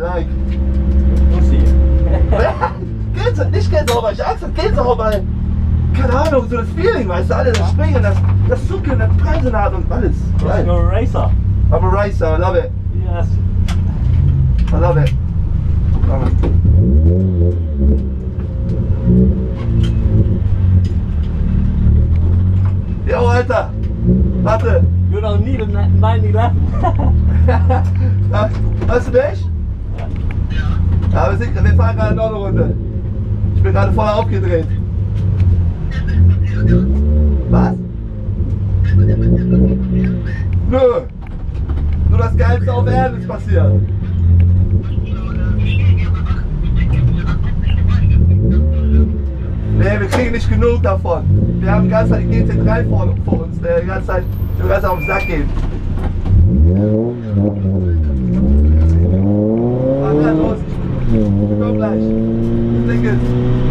like. Pussy. Gänse, nicht Gänsehaut, weil ich Angst habe, Gänsehaut, weil, keine Ahnung, so das Feeling, weißt du, alle das Springen, das, das Zucken, das Bremsen hat und alles. Geil. go racer. I'm a racer, I love it, Yes. I love it. Love it. Jo, Alter, warte, You don't need a 911. Ah, hörst du mich? Ja, wir, sind, wir fahren gerade noch eine Runde. Ich bin gerade voll aufgedreht. Was? Nö. Nur das Geilste auf Erden ist passiert. Nee, wir kriegen nicht genug davon. Wir haben die ganze Zeit die GT3 vor, vor uns, der die ganze Zeit, die ganze Zeit auf den Sack geht. Ich komm gleich. Ich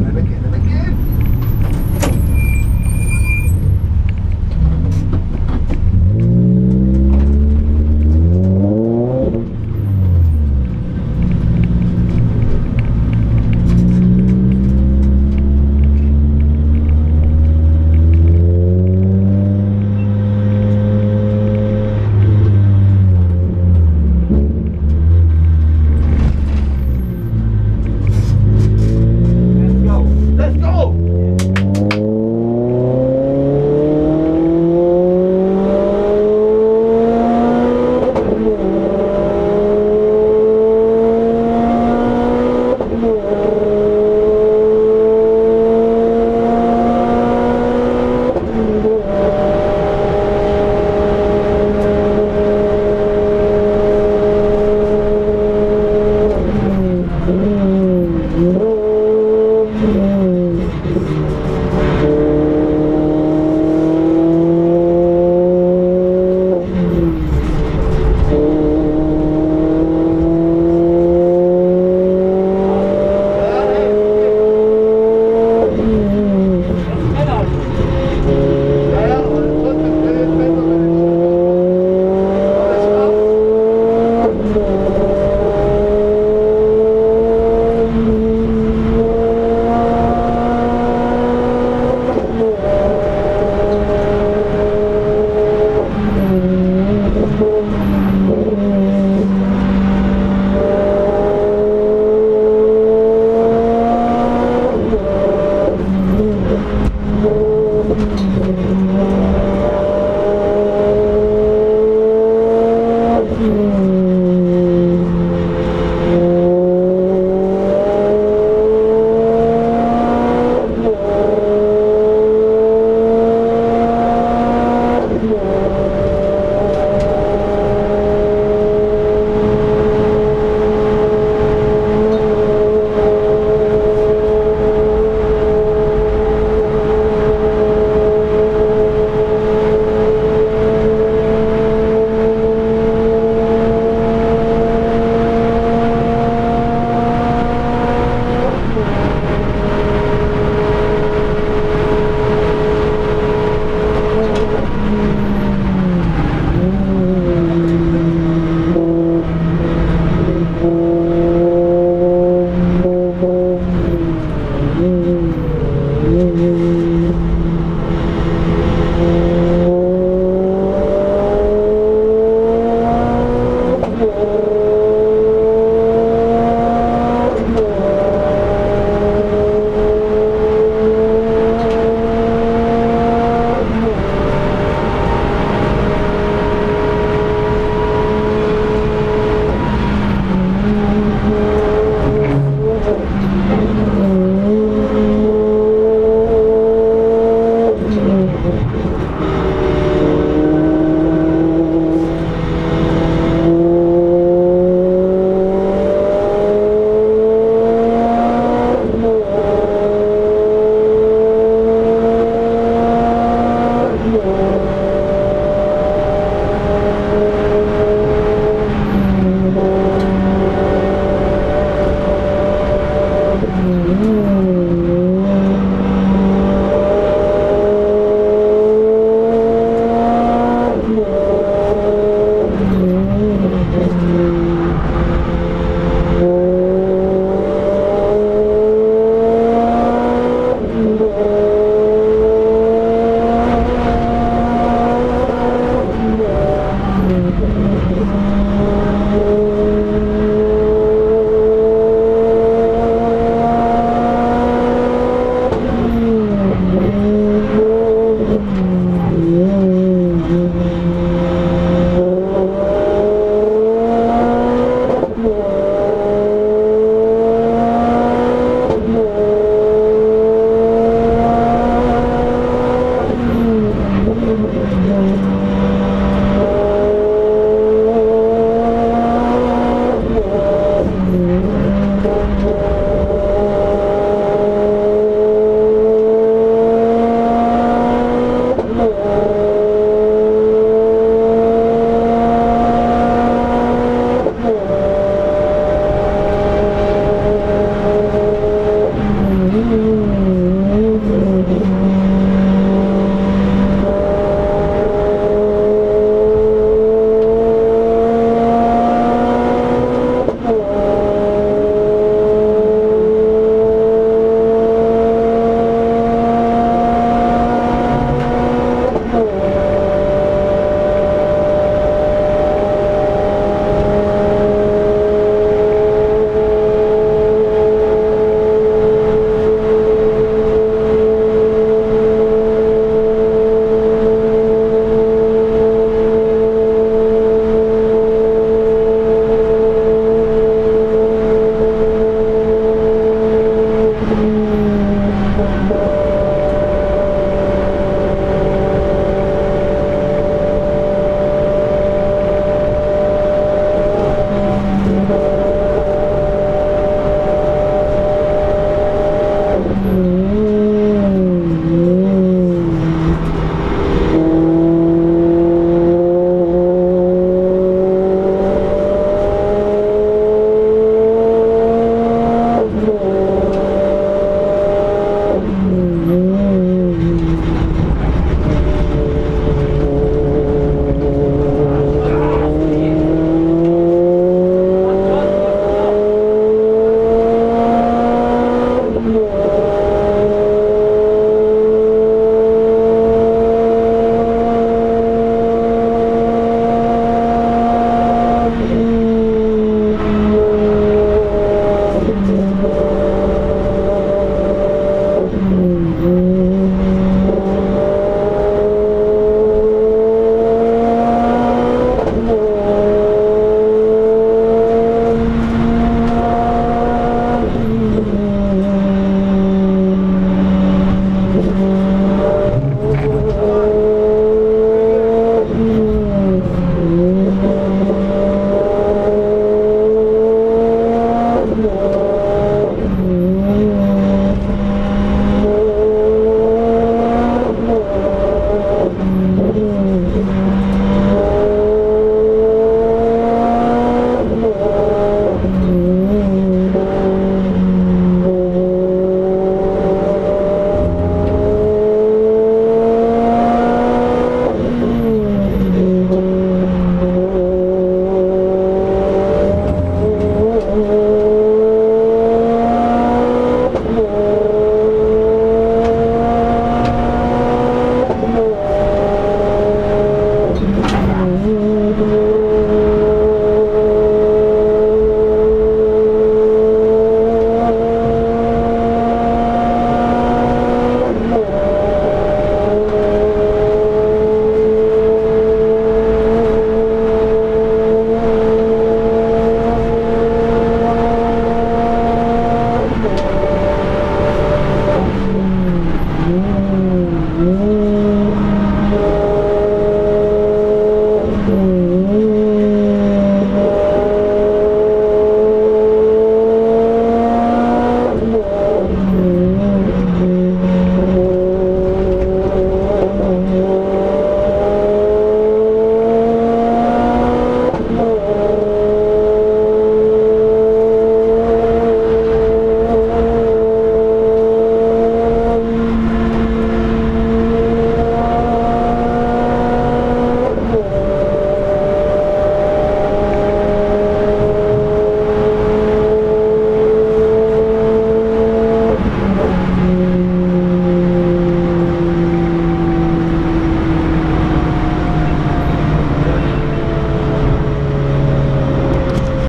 Gehen wir ne? weg,